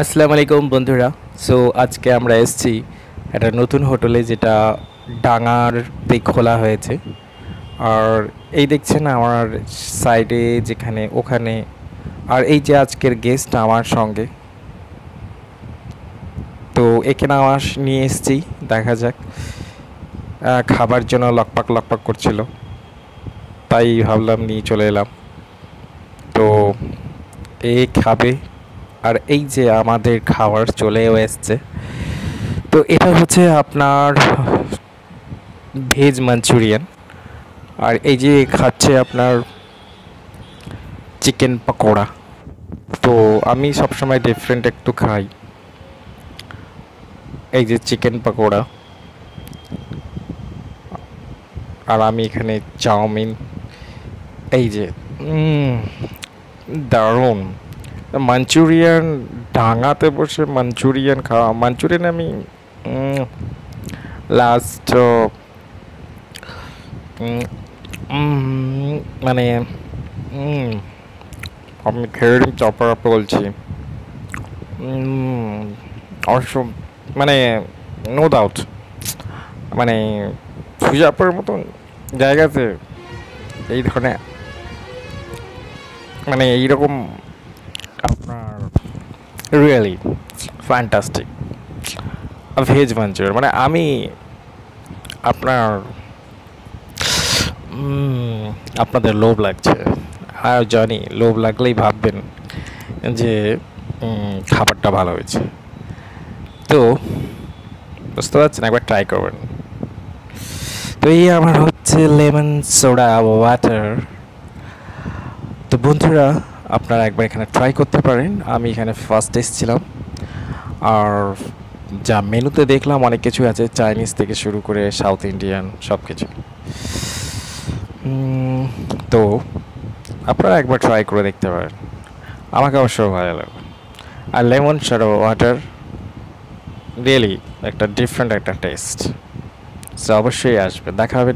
আসসালামু আলাইকুম বন্ধুরা। সো আজকে আমরা এসেছি একটা নতুন হোটেলে যেটা ডাঙার ডাঙারতে খোলা হয়েছে। আর এই দেখছেন আমার সাইডে যেখানে ওখানে। আর এই যে আজকের গেস্ট আমার সঙ্গে। তো এখানে আমার নিয়ে এসেছি, দেখা যাক। খাবার জন্য লকপাক লকপাক করছিল। তাই ভাবলাম নিয়ে চলে এলাম। তো এ খাবে? আর এই যে আমাদের খাবার চলেও এসছে। তো এটা হচ্ছে আপনার ভেজ মাঞ্চুরিয়ান। আর এই যে খাচ্ছে আপনার চিকেন পকোড়া। তো আমি সবসময় ডিফারেন্ট একটু খাই। এই যে চিকেন পকোড়া। আর আমি এখানে চাউমিন। এই যে দারুণ। মাঞ্চুরিয়ান ডাঙাতে বসে মাঞ্চুরিয়ান খাওয়া। মাঞ্চুরিয়ান আমি লাস্ট মানে আমি খেয়ে চপার বলছি। অবশ্য মানে নো ডাউট মানে সুজাপুরের মতন জায়গাতে এই ধরনের মানে এইরকম আপনার রিয়েলি ফ্যান্টাস্টিক ভেজ মাঞ্চুরিয়ান মানে আমি আপনার আপনাদের লোভ লাগছে। আর জানি, লোভ লাগলেই ভাববেন যে খাবারটা ভালো হয়েছে। তো, বুঝতে পারছেন? একবার ট্রাই করবেন তো এই আমার হচ্ছে লেমন সোডা ওয়াটার তো বন্ধুরা আপনারা একবার এখানে ট্রাই করতে পারেন। আমি এখানে ফার্স্ট এসেছিলাম আর যা মেনুতে দেখলাম অনেক কিছু আছে। চাইনিজ থেকে শুরু করে সাউথ ইন্ডিয়ান সব কিছু তো আপনারা একবার ট্রাই করে দেখতে পারেন। আমাকে অবশ্য ভালো লাগবে আর লেমন শাড়ো ওয়াটার রিয়েলি একটা ডিফারেন্ট একটা টেস্ট সো অবশ্যই আসবে। দেখা হবে